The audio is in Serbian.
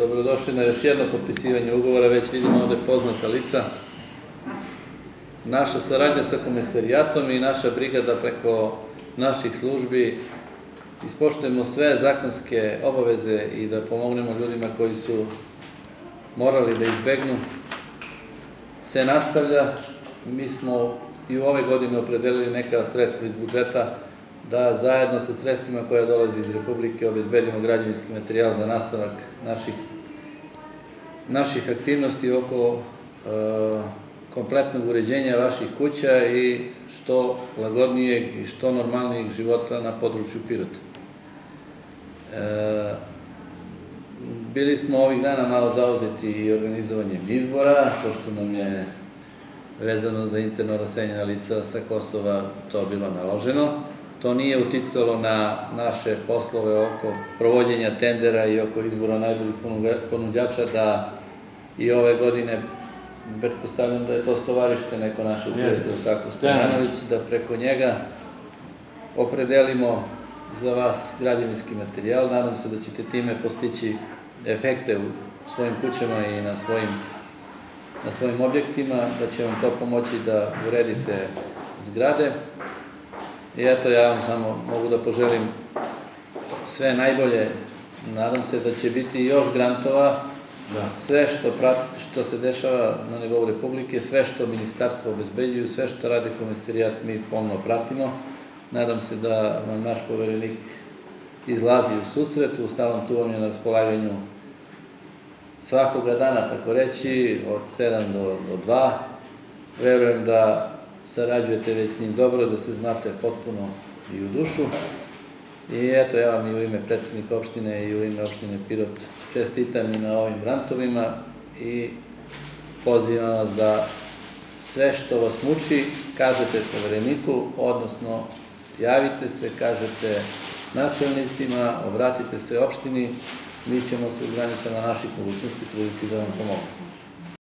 Dobrodošli na još jedno potpisivanje ugovora, već vidimo ovde poznata lica. Naša saradnja sa komisarijatom i naša briga da preko naših službi ispoštujemo sve zakonske obaveze i da pomognemo ljudima koji su morali da izbegnu, se nastavlja. Mi smo i u ove godine opredelili neka sredstva iz budžeta da zajedno sa sredstvima koja dolaze iz Republike obezbedimo građevinski materijal za nastavak naših, naših aktivnosti oko e, kompletnog uređenja vaših kuća i što lagodnijeg i što normalnijeg života na području Pirota. E, bili smo ovih dana malo zauzeti i organizovanjem izbora, pošto nam je vezano za interno rasenjena lica sa Kosova to bilo naloženo. To nije uticalo na naše poslove oko provođenja tendera i oko izbora najboljih ponuđača da i ove godine pretpostavljam da je to stovarište neko naše uprezdo kako Stojanović, da preko njega opredelimo za vas građevinski materijal. Nadam se da ćete time postići efekte u svojim kućama i na svojim, na svojim objektima, da će vam to pomoći da uredite zgrade. I eto, ja vam samo mogu da poželim sve najbolje. Nadam se da će biti još grantova, da. sve što, prati, što se dešava na nivou Republike, sve što ministarstvo obezbeđuju, sve što radi komisarijat, mi pomno pratimo. Nadam se da vam naš poverenik izlazi u susretu, stalno tu vam je na raspolaganju svakoga dana, tako reći, od 7 do, do 2. Verujem da sarađujete već s njim dobro, da se znate potpuno i u dušu. I eto, ja vam i u ime predsednika opštine i u ime opštine Pirot čestitam i na ovim grantovima i pozivam vas da sve što vas muči, kažete povereniku, odnosno javite se, kažete načelnicima, obratite se opštini, mi ćemo se u granicama naših mogućnosti truditi da vam pomogu.